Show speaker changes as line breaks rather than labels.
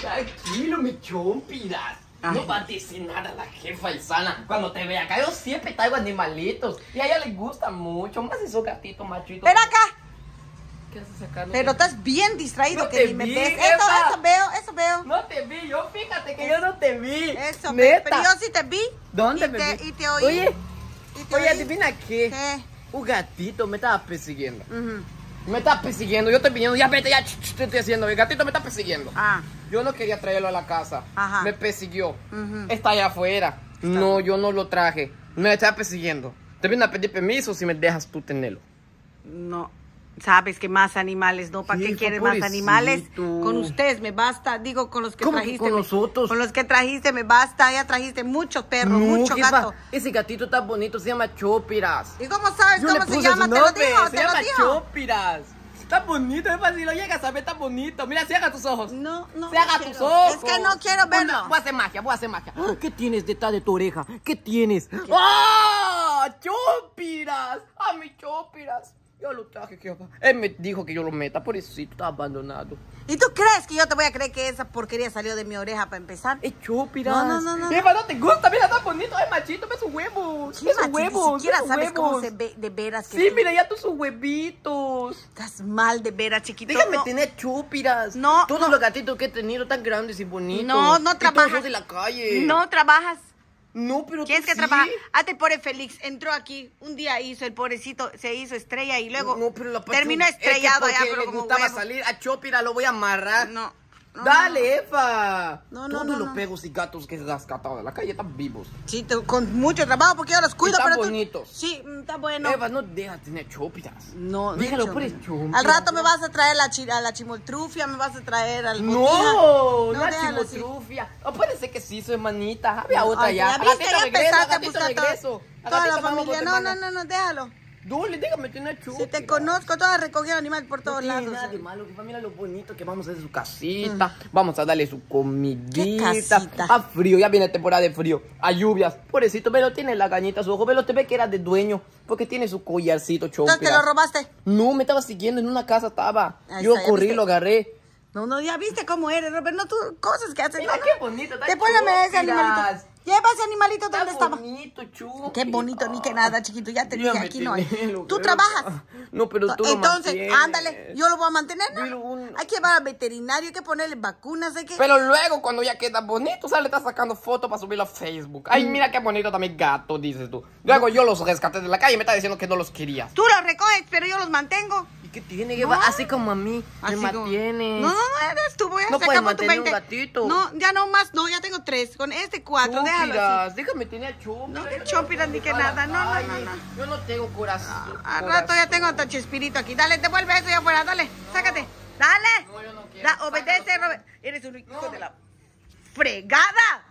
Tranquilo, mi chompiras. No va a decir nada la jefa Isana cuando te vea acá. Yo siempre traigo animalitos y a ella le gusta mucho. Más esos gatitos machitos.
Ven acá.
¿Qué haces acá? No
Pero
te-
estás bien distraído
No
que
te
ni me
vi,
ves. Eso, eso veo, eso veo.
No te vi, yo fíjate que yo no te vi.
Eso,
Neta.
pero yo sí te vi.
¿Dónde
y
me
te,
vi?
Y te oí.
Oye,
y te
oye,
oí.
adivina qué.
¿Qué?
Un gatito me estaba persiguiendo.
Ujú.
Me está persiguiendo, yo estoy viniendo, ya vete, ya, ch, ch, te estoy haciendo, el gatito me está persiguiendo.
Ah.
Yo no quería traerlo a la casa,
Ajá.
me persiguió, está allá afuera. No, yo no lo traje, me está persiguiendo. Te vine a pedir permiso si me dejas tú tenerlo.
No. Sabes que más animales, ¿no? ¿Para
Sí,
qué quieres más animales? Con ustedes me basta. Digo, con los que
¿Cómo que
trajiste.
con
me-
nosotros?
Con los que trajiste me basta. Ya trajiste muchos perros,
No,
mucho
jefa,
gato.
Ese gatito está bonito, se llama Chopiras.
¿Y cómo sabes
Yo
cómo se llama? ¿Te lo digo?
se
¿Te lo
llama
digo?
Chopiras. Está bonito, es si lo llegas a ver, está bonito. Mira, cierra tus ojos.
No, no.
Cierra
no
tus ojos.
Es que no quiero verlo.
Una- voy a hacer magia, voy a hacer magia. ¿Qué tienes detrás de tu oreja? ¿Qué tienes? ¡Ah! ¡Chopiras! ¡Ah, mi chopiras! Yo lo traje, jefa. Él me dijo que yo lo meta, por eso sí, está abandonado.
¿Y tú crees que yo te voy a creer que esa porquería salió de mi oreja para empezar?
Es chopiras.
No, no, no, no,
Jefa, no te gusta, mira, está bonito, es machito, sus huevos.
Machi,
huevos.
Ni siquiera
ve sus
sabes cómo se ve de veras que
Sí,
tú
mira, ya tus sus huevitos.
estás mal de veras, chiquito.
Déjame
No.
tener chupiras.
No,
Todos
no.
los gatitos que he tenido tan grandes y bonitos.
No, no trabajas.
son de la calle.
No trabajas.
No, pero
¿Quién que
sí.
trabaja? Ah, te pobre Félix entró aquí, un día hizo el pobrecito, se hizo estrella y luego
No, pero la
terminó estrellado
es que
allá,
porque
pero
le
como
gustaba
huevo.
salir a Chopira, lo voy a amarrar.
No. No,
Dale, Efa.
No, no,
Todos
no,
los
no.
perros y gatos que has catado de la calle están vivos.
Sí, te- con mucho trabajo porque yo los cuido,
Están
pero tú-
bonitos.
Sí, mm, está bueno.
Eva, no dejas tener Chopiras.
No, no
Déjalo por
hecho.
el Chopiras.
Al rato me vas a traer la chi- a la chimoltrufia, me vas a traer al
No,
botija.
una
déjalo así.
chimotrufia. Ser que sí, su hermanita. Había
No,
otra
ay,
ya.
ya viste,
gatito
ya
regreso,
empezaste a
gatito
buscar toda-
regreso.
Toda la
vamos
familia.
por
No, no, no, no, déjalo.
Dule, déjame tener Chopiras.
Si te conozco, todas recogieron animal por todos
No tiene
lados.
nada de malo, jefa, mira lo bonito que vamos a hacer su casita, vamos a darle su comidita.
¿Qué casita?
A frío, ya viene temporada de frío, a lluvias. Pobrecito, pero tiene la gañita a su ojo, pero te ve que era de dueño, porque tiene su collarcito choco.
Entonces te lo robaste.
No, me estaba siguiendo, en una casa estaba.
Ahí
Yo
está,
corrí,
viste.
lo agarré.
No, no, ya viste cómo eres, Robert. No, tú, cosas que haces.
Mira
no,
qué bonito, está
Depóname ese animalito. Lleva ese animalito
Está
donde estaba.
bonito, chupi.
Qué bonito, ni que nada, chiquito. Ya te dije, aquí no hay. ¿Tú trabajas?
No, pero tú lo
Entonces,
mantienes.
ándale, yo lo voy a mantener. ¿no?
Un-
Hay que llevar al veterinario, hay que ponerle vacunas, hay que...
Pero luego, cuando ya queda bonito, sale, está sacando fotos para subirlo a Facebook. Ay,
Mm.
mira qué bonito también gato, dices tú. Luego yo los rescaté de la calle y me está diciendo que no los querías.
Tú los recoges, pero yo los mantengo.
¿Y qué tiene que va? Así como a mí,
Así
me
como-
mantienes.
No, no, no, eres tú,
No
se
puedes
acabó tu
mantener un
20.
gatito.
No, ya no más, no, ya tengo tres. Con este cuatro, déjalo así.
Déjame tener chúpiras.
No, que
puedo
ni que nada, no, no, no, no.
Yo no tengo corazón.
Al rato ya tengo hasta chespirito aquí. Dale, devuelve eso ya afuera, dale, sácate. Dale.
No, yo no quiero.
Da, obedece, Robert. Eres un hijo de la fregada.